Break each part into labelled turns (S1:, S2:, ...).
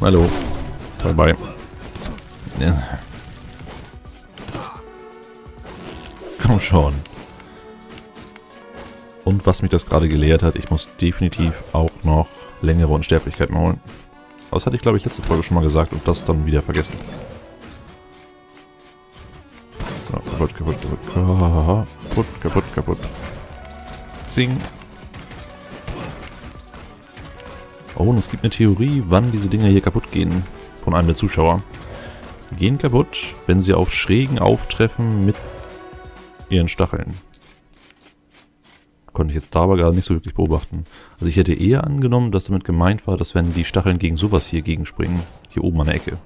S1: Hallo. Bye bye. Komm schon. Und was mich das gerade gelehrt hat, ich muss definitiv auch noch längere Unsterblichkeiten holen. Das hatte ich, glaube ich, letzte Folge schon mal gesagt und das dann wieder vergessen. So, kaputt, kaputt, kaputt, kaputt, kaputt, kaputt. Zing. Oh, und es gibt eine Theorie, wann diese Dinger hier kaputt gehen. Von einem der Zuschauer. Gehen kaputt, wenn sie auf Schrägen auftreffen mit ihren Stacheln. Konnte ich jetzt da aber gerade nicht so wirklich beobachten. Also ich hätte eher angenommen, dass damit gemeint war, dass wenn die Stacheln gegen sowas hier gegenspringen, hier oben an der Ecke.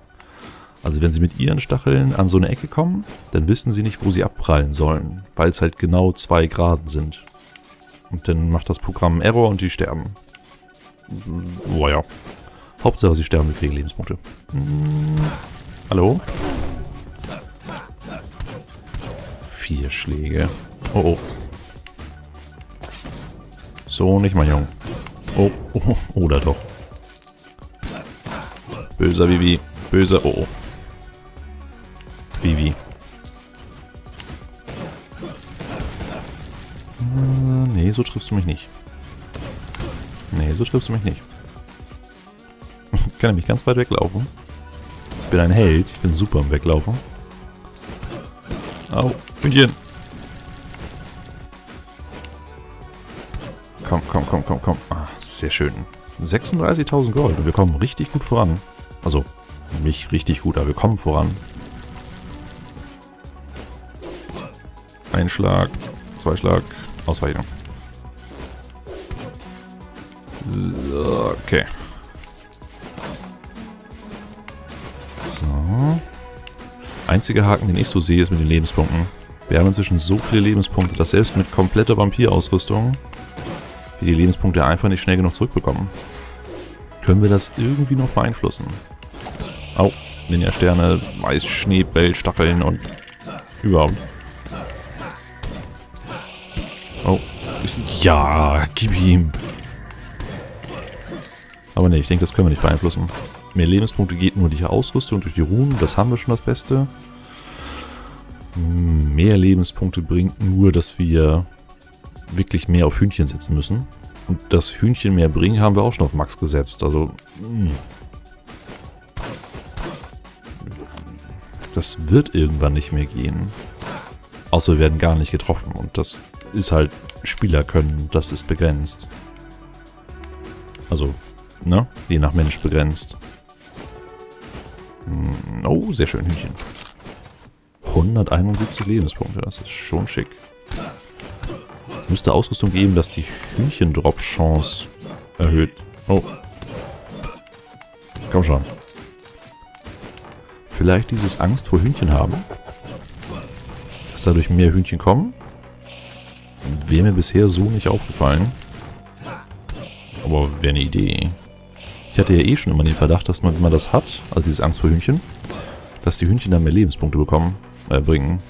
S1: Also wenn sie mit ihren Stacheln an so eine Ecke kommen, dann wissen sie nicht, wo sie abprallen sollen, weil es halt genau zwei Graden sind. Und dann macht das Programm Error und die sterben. Boah ja. Hauptsache sie sterben, wir kriegen Lebenspunkte. Hm, hallo? Vier Schläge. Oh oh. So nicht, mein Junge. Oh, oh, oder doch. Böser Vivi. Böser, oh, oh. Vivi. Äh, nee, so triffst du mich nicht. Nee, so triffst du mich nicht. Ich kann nämlich ganz weit weglaufen. Ich bin ein Held. Ich bin super im Weglaufen. Au, Hühnchen. Komm, komm, komm, komm, komm. Ah, sehr schön. 36.000 Gold. Wir kommen richtig gut voran. Also, nicht richtig gut, aber wir kommen voran. Ein Schlag, zwei Schlag, Ausweichen. Okay. So. Einziger Haken, den ich so sehe, ist mit den Lebenspunkten. Wir haben inzwischen so viele Lebenspunkte, dass selbst mit kompletter Vampirausrüstung wir die Lebenspunkte einfach nicht schnell genug zurückbekommen. Können wir das irgendwie noch beeinflussen? Au, Ninja-Sterne, Mais, Schnee, Bell, Stacheln und überhaupt. Oh, ja, gib ihm. Aber ne, ich denke, das können wir nicht beeinflussen. Mehr Lebenspunkte geht nur durch die Ausrüstung, durch die Runen, das haben wir schon das Beste. Mehr Lebenspunkte bringt nur, dass wir wirklich mehr auf Hühnchen setzen müssen. Und das Hühnchen mehr bringen, haben wir auch schon auf Max gesetzt. Also. Hm. das wird irgendwann nicht mehr gehen. Außer wir werden gar nicht getroffen. Und das ist halt Spieler können, das ist begrenzt. Also, ne? Je nach Mensch begrenzt. Hm, oh, sehr schön Hühnchen. 171 Lebenspunkte, das ist schon schick. Es müsste Ausrüstung geben, dass die Hühnchen-Drop-Chance erhöht. Oh. Komm schon. Vielleicht dieses Angst vor Hühnchen haben? Dass dadurch mehr Hühnchen kommen? Wäre mir bisher so nicht aufgefallen. Aber wäre eine Idee. Ich hatte ja eh schon immer den Verdacht, dass man, wenn man das hat, also diese Angst vor Hühnchen, dass die Hühnchen dann mehr Lebenspunkte bekommen, äh, bringen.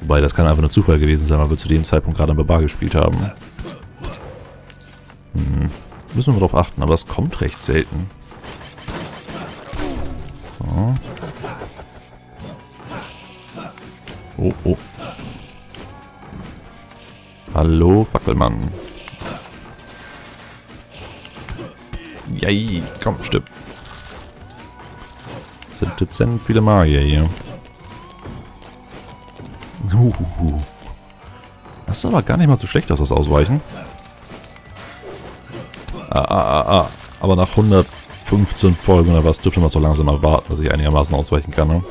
S1: Wobei, das kann einfach nur Zufall gewesen sein, weil wir zu dem Zeitpunkt gerade am Barbar gespielt haben. Hm. Müssen wir darauf achten, aber das kommt recht selten. So. Oh, oh. Hallo, Fackelmann. Jai, komm, stimmt. Sind dezent viele Magier hier. Uhuhu. Das ist aber gar nicht mal so schlecht aus, das Ausweichen. Ah, ah, ah, ah. Aber nach 115 Folgen oder was dürfte man so langsam erwarten, dass ich einigermaßen ausweichen kann, ne?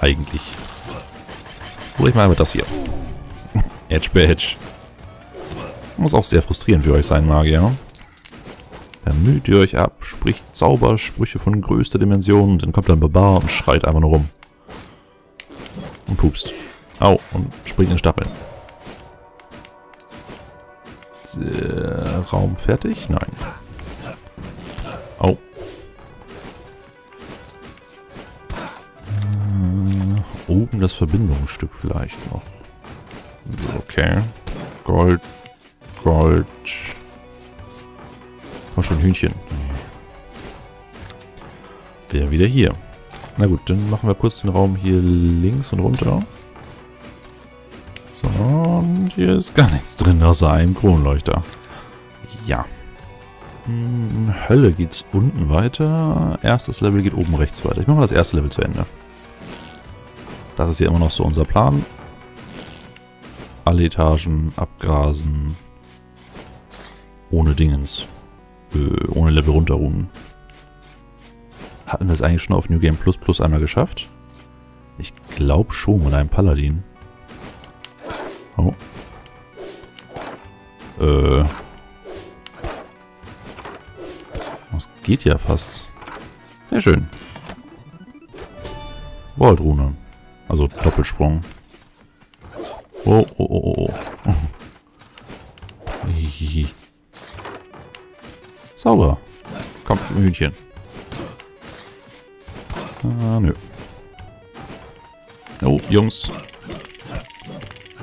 S1: Eigentlich. Hol ich mal mit das hier. Edge Badge. Muss auch sehr frustrierend für euch sein, Magier. Bemüht ihr euch ab, spricht Zaubersprüche von größter Dimension, dann kommt ein Barbar und schreit einfach nur rum. Und pupst. Au, und springt in Stapeln. Der Raum fertig? Nein. Au. Äh, oben das Verbindungsstück vielleicht noch. Okay. Gold. Gold. Komm schon, Hühnchen. wir wieder hier. Na gut, dann machen wir kurz den Raum hier links und runter. So, und hier ist gar nichts drin außer einem Kronleuchter. Ja. Hm, Hölle geht's unten weiter. Erstes Level geht oben rechts weiter. Ich mache mal das erste Level zu Ende. Das ist ja immer noch so unser Plan. Alle Etagen abgrasen. Ohne Dingens. Äh, ohne Level runterruhen. Hatten wir es eigentlich schon auf New Game Plus Plus einmal geschafft? Ich glaube schon mit einem Paladin. Oh. Äh. Das geht ja fast. Sehr schön. Waldrune. Also Doppelsprung. Oh, oh, oh, oh, oh. Sauber. Komm, Hühnchen. Ah, nö. Oh, Jungs.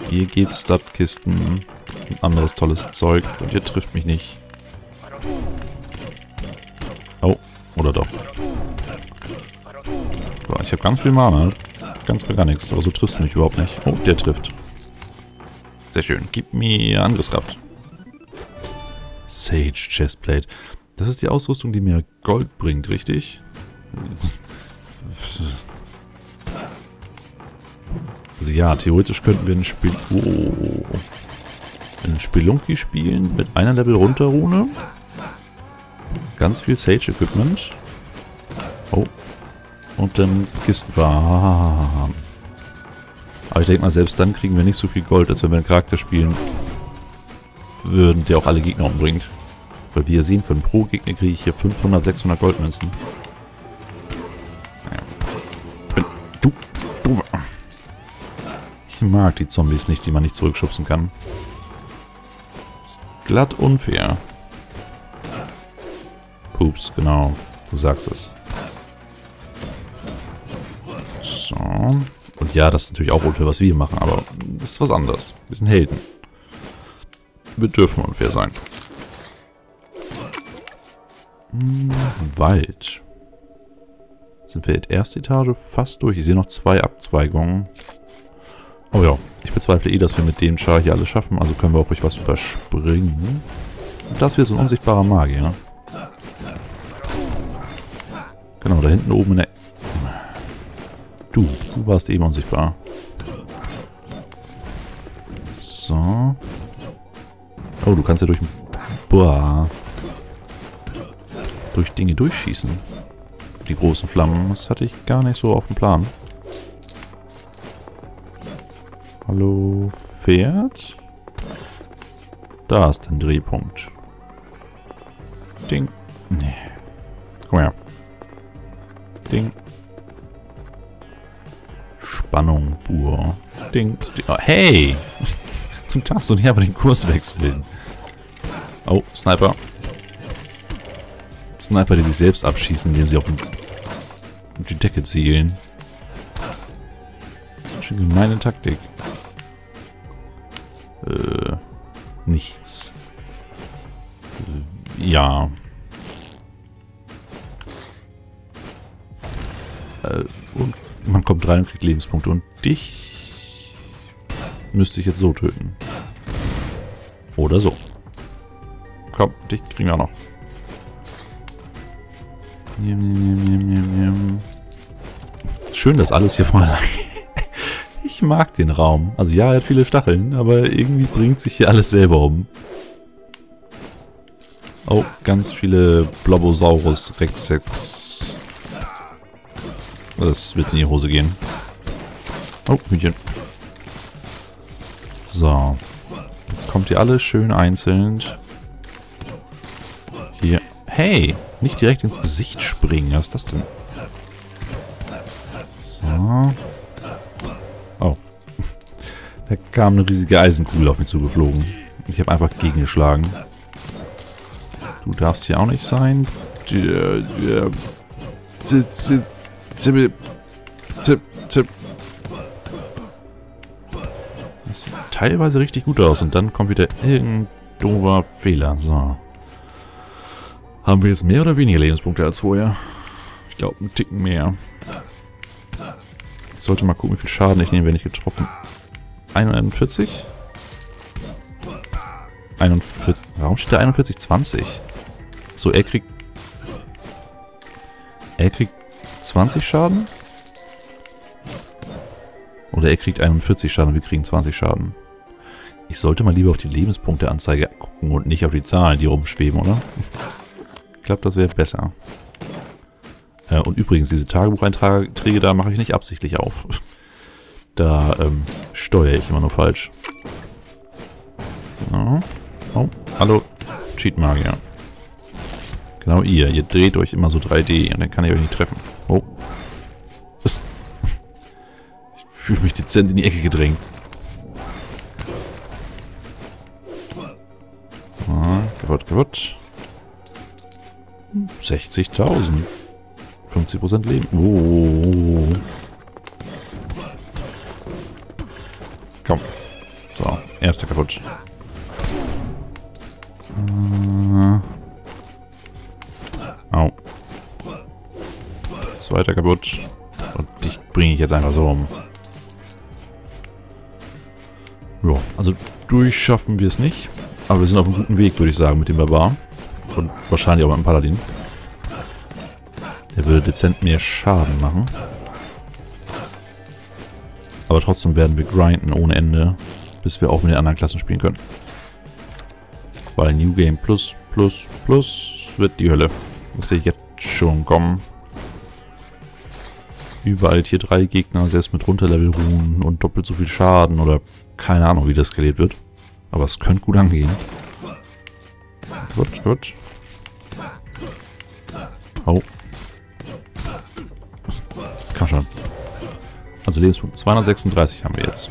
S1: Hier gibt's Stadtkisten und anderes tolles Zeug. Und ihr trifft mich nicht. Oh, oder doch. So, ich habe ganz viel Mana. Ganz gar nichts. Aber so triffst du mich überhaupt nicht. Oh, der trifft. Sehr schön. Gib mir Angriffskraft. Sage Chestplate. Das ist die Ausrüstung, die mir Gold bringt, richtig? Also ja, theoretisch könnten wir ein Spiel... Oh, ein Spelunky spielen mit einer Level runter Rune. Ganz viel Sage-Equipment. Oh. Und dann Kisten. Aber ich denke mal, selbst dann kriegen wir nicht so viel Gold, als wenn wir einen Charakter spielen würden, der auch alle Gegner umbringt. Weil wie ihr sehen könnt, pro Gegner kriege ich hier 500, 600 Goldmünzen. Du, du. Ich mag die Zombies nicht, die man nicht zurückschubsen kann. Ist glatt unfair. Pups, genau. Du sagst es. So. Und ja, das ist natürlich auch unfair, was wir hier machen, aber das ist was anderes. Wir sind Helden. Wir dürfen unfair sein. Wald. Sind wir jetzt erste Etage fast durch. Ich sehe noch zwei Abzweigungen. Oh ja, ich bezweifle eh, dass wir mit dem Char hier alles schaffen. Also können wir auch ruhig was überspringen. Und das wäre so ein unsichtbarer Magier. Genau, da hinten oben in der... Du, du warst eben unsichtbar. So. Oh, du kannst ja durch... Boah durch Dinge durchschießen. Die großen Flammen, das hatte ich gar nicht so auf dem Plan. Hallo, Pferd? Da ist ein Drehpunkt. Ding. Nee. Komm her. Ding. Spannung pur. Ding. Ding. Oh, hey! Du darfst doch nicht einfach den Kurs wechseln. Oh, Sniper. Sniper, die sich selbst abschießen, indem sie auf, den, auf die Decke zielen. Schon gemeine Taktik. Äh, nichts. Äh, ja. Äh, und man kommt rein und kriegt Lebenspunkte. Und dich müsste ich jetzt so töten. Oder so. Komm, dich kriegen wir auch noch. Schön, dass alles hier vorne lag. Ich mag den Raum. Also ja, er hat viele Stacheln, aber irgendwie bringt sich hier alles selber um. Oh, ganz viele Blobosaurus Rexex. Das wird in die Hose gehen. Oh, Hühnchen. So. Jetzt kommt ihr alle schön einzeln. Hier. Hey! Nicht direkt ins Gesicht springen. Was ist das denn? So. Oh. Da kam eine riesige Eisenkugel auf mich zugeflogen. Ich habe einfach gegengeschlagen. Du darfst hier auch nicht sein. Das sieht teilweise richtig gut aus und dann kommt wieder irgendein doofer Fehler. So. Haben wir jetzt mehr oder weniger Lebenspunkte als vorher? Ich glaube, einen Ticken mehr. Ich sollte mal gucken, wie viel Schaden ich nehme, wenn ich getroffen... 41? 41... Warum steht da 41, 20? So, er kriegt... Er kriegt 20 Schaden? Oder er kriegt 41 Schaden und wir kriegen 20 Schaden. Ich sollte mal lieber auf die Lebenspunkteanzeige gucken und nicht auf die Zahlen, die rumschweben, oder? Ich glaube, das wäre besser. Äh, und übrigens, diese Tagebucheinträge da mache ich nicht absichtlich auf. Da ähm, steuere ich immer nur falsch. Oh, oh hallo, Cheat-Magier. Genau ihr. Ihr dreht euch immer so 3D und dann kann ich euch nicht treffen. Oh. Was? Ich fühle mich dezent in die Ecke gedrängt. Ah, kaputt, kaputt. 60.000. 50% Leben. Oh. Komm. So, erster kaputt. Äh. Au. Zweiter kaputt. Und dich bringe ich jetzt einfach so um. Ja, also durchschaffen wir es nicht. Aber wir sind auf einem guten Weg, würde ich sagen, mit dem Barbar. Und wahrscheinlich auch mit dem Paladin. Der würde dezent mehr Schaden machen. Aber trotzdem werden wir grinden ohne Ende, bis wir auch mit den anderen Klassen spielen können. Weil New Game Plus, Plus, Plus wird die Hölle. Das sehe ich jetzt schon kommen. Überall Tier 3 Gegner, selbst mit Runterlevel-Ruhen und doppelt so viel Schaden oder keine Ahnung, wie das skaliert wird. Aber es könnte gut angehen. Gut, gut. Oh. Komm schon. Also Lebenspunkt 236 haben wir jetzt.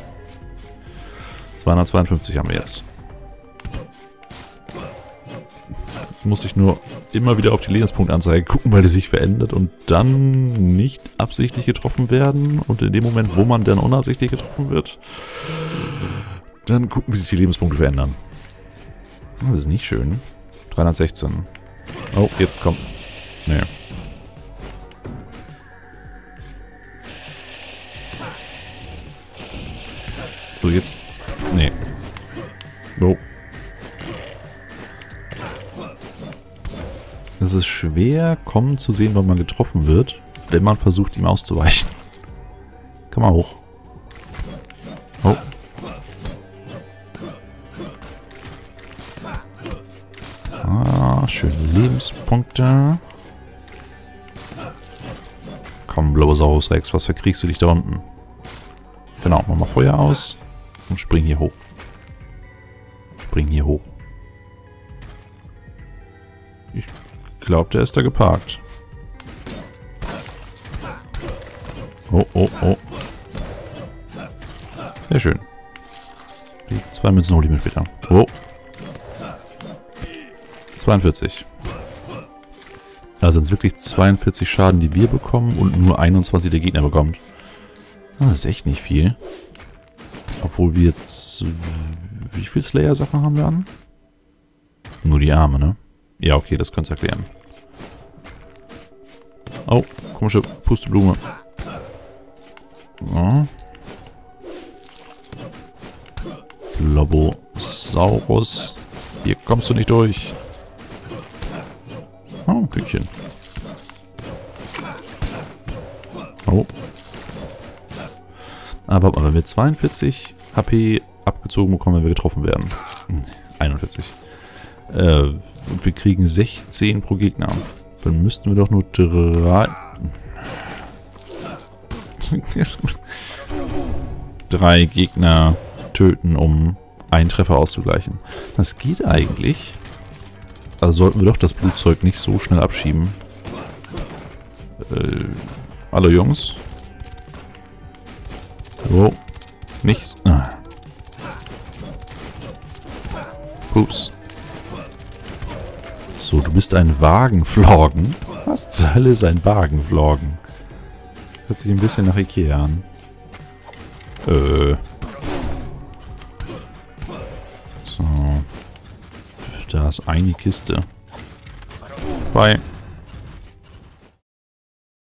S1: 252 haben wir jetzt. Jetzt muss ich nur immer wieder auf die Lebenspunktanzeige gucken, weil die sich verändert und dann nicht absichtlich getroffen werden. Und in dem Moment, wo man dann unabsichtlich getroffen wird, dann gucken, wie sich die Lebenspunkte verändern. Das ist nicht schön. 316. Oh, jetzt kommt... Nee. So, jetzt... Nee. Oh. Es ist schwer, kommen zu sehen, wann man getroffen wird, wenn man versucht, ihm auszuweichen. Komm mal hoch. Oh. Ah, schöne Lebenspunkte. Komm, Blausaurus Rex, was verkriegst du dich da unten? Genau, mach mal Feuer aus. Und spring hier hoch. Spring hier hoch. Ich glaube, der ist da geparkt. Oh, oh, oh. Sehr schön. Die zwei Münzen hole ich mir später. Oh. 42. Also sind es wirklich 42 Schaden, die wir bekommen und nur 21 der Gegner bekommt. Ah, das ist echt nicht viel. Obwohl wir jetzt... Wie viel Slayer-Sachen haben wir an? Nur die Arme, ne? Ja, okay, das könnte es erklären. Oh, komische Pusteblume. So. Lobosaurus. Hier kommst du nicht durch. Oh, Küken. Oh. Aber wenn wir 42 HP abgezogen bekommen, wenn wir getroffen werden. 41. Äh, und wir kriegen 16 pro Gegner. Dann müssten wir doch nur drei... drei Gegner töten, um einen Treffer auszugleichen. Das geht eigentlich. Also sollten wir doch das Blutzeug nicht so schnell abschieben. Äh, hallo Jungs. Oh. Nichts. Ah. Pups. So, du bist ein Wagenflorgen. Was zur Hölle ist ein Wagenflorgen? Hört sich ein bisschen nach Ikea an. Äh. So. Da ist eine Kiste. Bye.